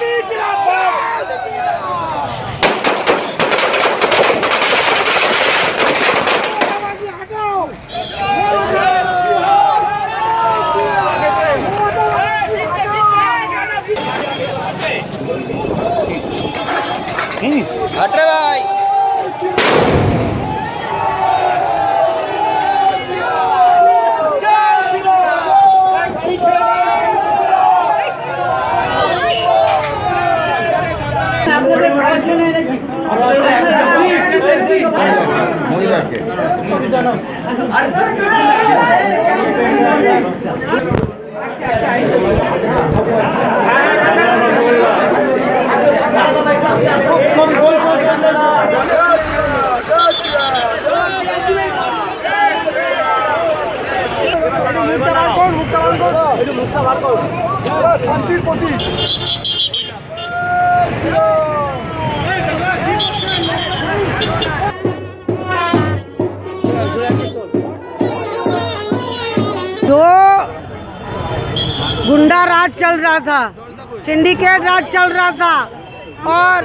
Argentina! মহিলাকে। শান্তির প্রতীক। जो गुंडा राज चल रहा था, सिंडिकेट राज चल रहा था, और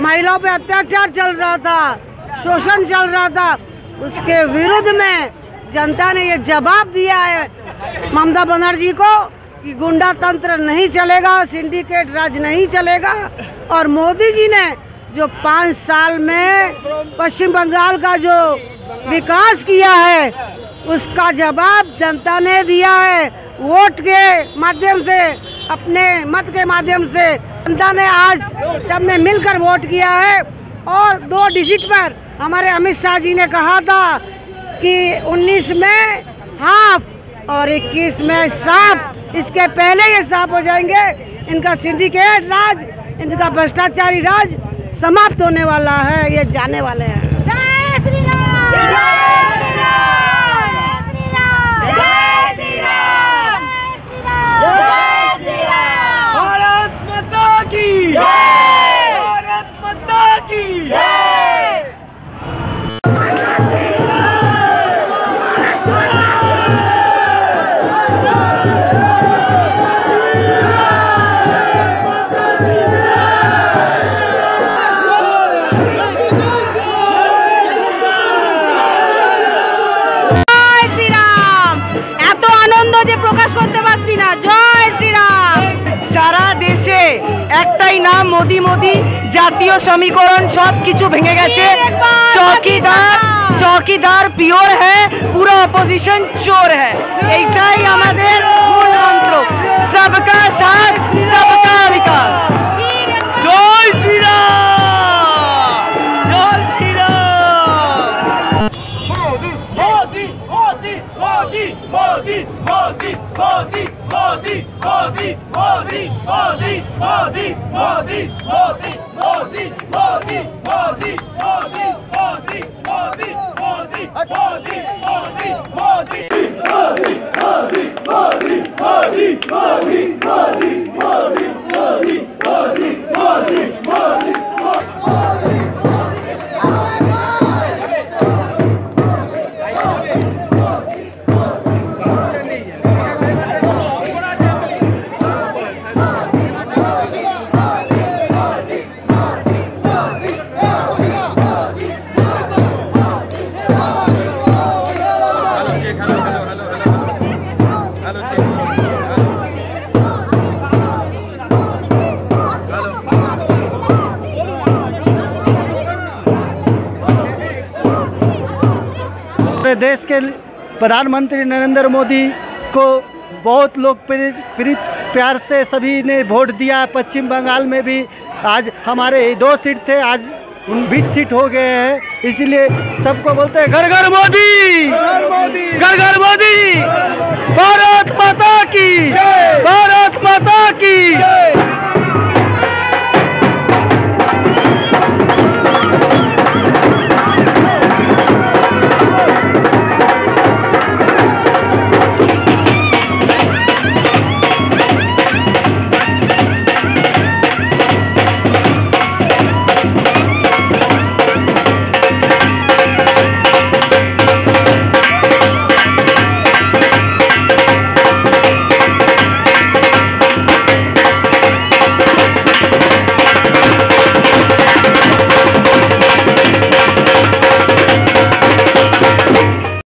महिलाओं पे अत्याचार चल रहा था, शोषण चल रहा था, उसके विरुद्ध में जनता ने ये जवाब दिया है ममता बनर्जी को कि गुंडा तंत्र नहीं चलेगा, सिंडिकेट राज नहीं चलेगा, और मोदी जी ने जो पाँच साल में पश्चिम बंगाल का जो विकास किया है, उसका जवाब जनता ने दिया है। वोट के माध्यम से, अपने मत के माध्यम से जनता ने आज सबने मिलकर वोट किया है। और दो डिजिट पर हमारे अमित शाह जी ने कहा था कि 19 में हाफ़ और 21 में साफ़। इसके पहले ये साफ़ हो जाएँगे। इनका सिंडिकेट राज, इनका भ्रष्टाचारी राज समाप्त होने वाला है ये जाने वाले हैं। একটাই নাম, মোদি মোদি, জাতীয় সমীকরণ সব কিছু ভেঙে গেছে। চকিদার চকিদার পিওর হ্যাঁ পুরো অপোজিশন চোর হ্যাঁ। এইটাই আমাদের মূল মন্ত্র। সবকা সাথ, সবকা Modi, Modi, Modi, Modi, Modi, Modi, Modi, Modi, Modi, Modi, Modi, Modi, Modi, Modi, Modi, Modi, Modi, देश के प्रधानमंत्री नरेंद्र मोदी को बहुत लोग प्रीत प्यार से सभी ने वोट दिया। पश्चिम बंगाल में भी आज हमारे दो सीट थे, आज उन बीस सीट हो गए हैं। इसीलिए सबको बोलते हैं घर घर मोदी!